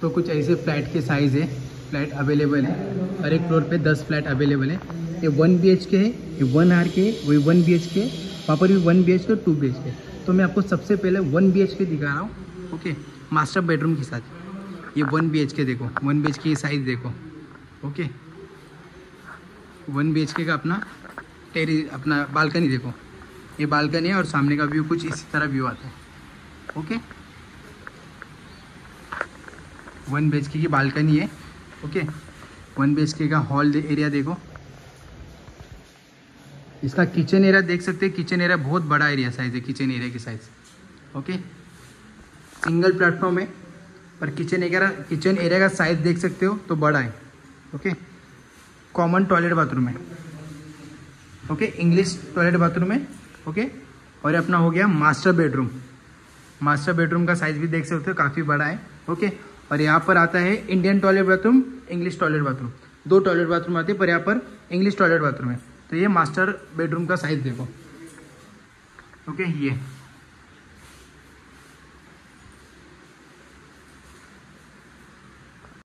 तो कुछ ऐसे फ्लैट के साइज़ है, फ्लैट अवेलेबल है। हर एक फ्लोर पे दस फ्लैट अवेलेबल है। ये वन बीएच के है, ये वन आर के है वही वन बी एच के वहाँ पर भी वन बी के और टू बी एच के तो मैं आपको सबसे पहले वन बी एच के दिखा रहा हूँ ओके मास्टर बेडरूम के साथ। ये वन बी एच के देखो वन बी के साइज़ देखो ओके वन बी का अपना टेरी अपना बालकनी देखो। ये बालकनी है और सामने का व्यू कुछ इसी तरह व्यू आता है ओके वन बी के बालकनी है, ओके? वन बी का हॉल एरिया देखो। इसका किचन एरिया देख सकते हैं, किचन एरिया बहुत बड़ा एरिया साइज़ है, किचन एरिया की साइज़ ओके? सिंगल प्लेटफॉर्म है, पर किचन एरिया किचन एरिया का साइज़ देख सकते हो तो बड़ा है, ओके? कॉमन टॉयलेट बाथरूम है, ओके? इंग्लिश टॉयलेट बाथरूम है, ओके? और अपना हो गया मास्टर बेडरूम मास्टर बेडरूम का साइज़ भी देख सकते हो, काफ़ी बड़ा है, ओके? और यहाँ पर आता है Indian toilet bathroom English toilet bathroom दो टॉयलेट बाथरूम आते हैं, पर यहाँ पर इंग्लिश टॉयलेट बाथरूम है। तो ये मास्टर बेडरूम का साइज़ देखो। ओके ये।